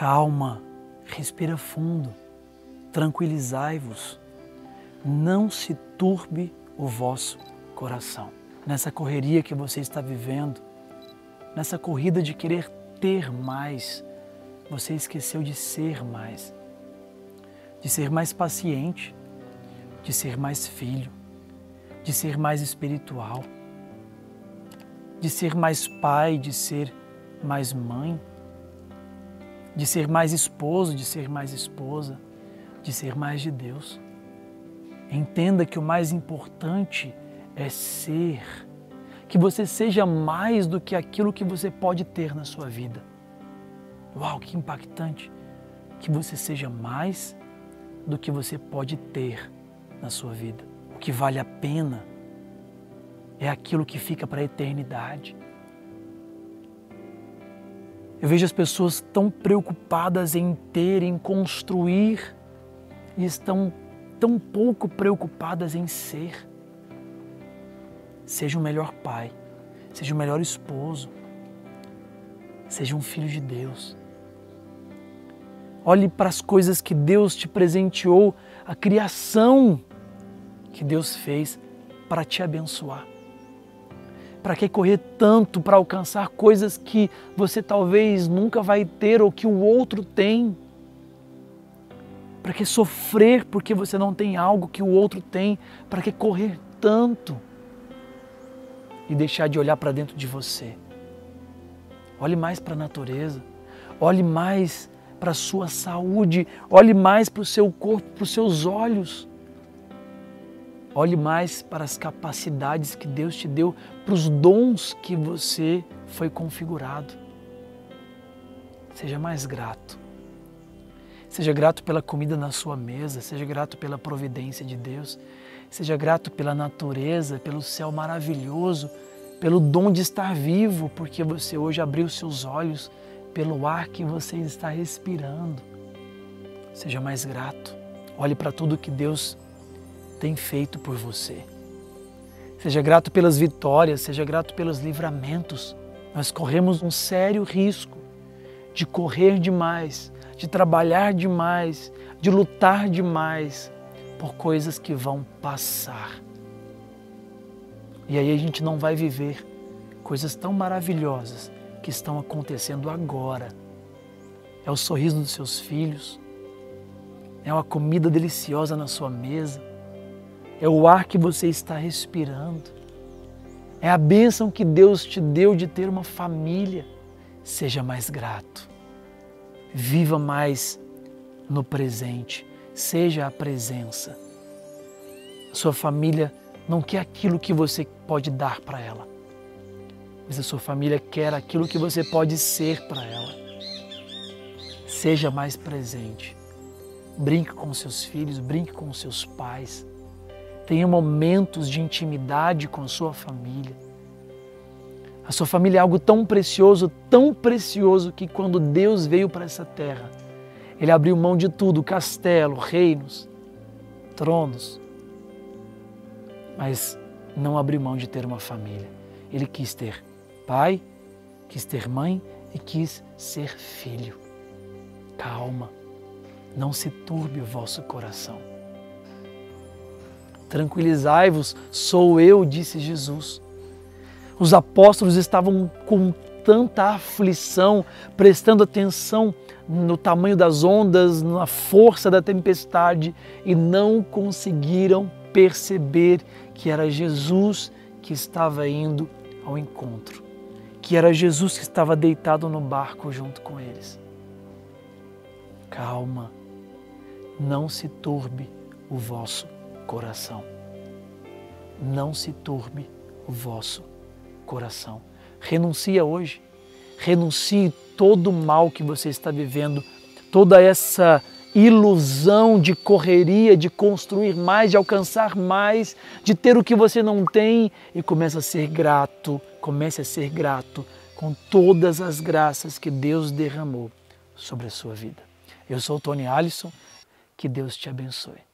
Calma, respira fundo, tranquilizai-vos, não se turbe o vosso coração. Nessa correria que você está vivendo, nessa corrida de querer ter mais, você esqueceu de ser mais, de ser mais paciente, de ser mais filho, de ser mais espiritual, de ser mais pai, de ser mais mãe, de ser mais esposo, de ser mais esposa, de ser mais de Deus. Entenda que o mais importante é ser, que você seja mais do que aquilo que você pode ter na sua vida. Uau, que impactante! Que você seja mais do que você pode ter na sua vida. O que vale a pena é aquilo que fica para a eternidade. Eu vejo as pessoas tão preocupadas em ter, em construir, e estão tão pouco preocupadas em ser. Seja o melhor pai, seja o melhor esposo, seja um filho de Deus. Olhe para as coisas que Deus te presenteou, a criação que Deus fez para te abençoar. Para que correr tanto para alcançar coisas que você talvez nunca vai ter ou que o outro tem? Para que sofrer porque você não tem algo que o outro tem? Para que correr tanto e deixar de olhar para dentro de você? Olhe mais para a natureza, olhe mais para a sua saúde, olhe mais para o seu corpo, para os seus olhos. Olhe mais para as capacidades que Deus te deu, para os dons que você foi configurado. Seja mais grato. Seja grato pela comida na sua mesa, seja grato pela providência de Deus, seja grato pela natureza, pelo céu maravilhoso, pelo dom de estar vivo, porque você hoje abriu seus olhos, pelo ar que você está respirando. Seja mais grato. Olhe para tudo que Deus tem feito por você. Seja grato pelas vitórias, seja grato pelos livramentos. Nós corremos um sério risco de correr demais, de trabalhar demais, de lutar demais por coisas que vão passar. E aí a gente não vai viver coisas tão maravilhosas que estão acontecendo agora. É o sorriso dos seus filhos, é uma comida deliciosa na sua mesa, é o ar que você está respirando, é a bênção que Deus te deu de ter uma família. Seja mais grato, viva mais no presente, seja a presença. Sua família não quer aquilo que você pode dar para ela, mas a sua família quer aquilo que você pode ser para ela. Seja mais presente. Brinque com seus filhos, brinque com seus pais. Tenha momentos de intimidade com a sua família. A sua família é algo tão precioso, tão precioso, que quando Deus veio para essa terra, Ele abriu mão de tudo castelo, reinos, tronos mas não abriu mão de ter uma família. Ele quis ter pai, quis ter mãe e quis ser filho. Calma, não se turbe o vosso coração. Tranquilizai-vos, sou eu, disse Jesus. Os apóstolos estavam com tanta aflição, prestando atenção no tamanho das ondas, na força da tempestade e não conseguiram perceber que era Jesus que estava indo ao encontro, que era Jesus que estava deitado no barco junto com eles. Calma, não se turbe o vosso coração. Não se turbe o vosso coração. Renuncia hoje. Renuncie todo o mal que você está vivendo, toda essa ilusão de correria, de construir mais, de alcançar mais, de ter o que você não tem e comece a ser grato, comece a ser grato com todas as graças que Deus derramou sobre a sua vida. Eu sou o Tony Alisson, que Deus te abençoe.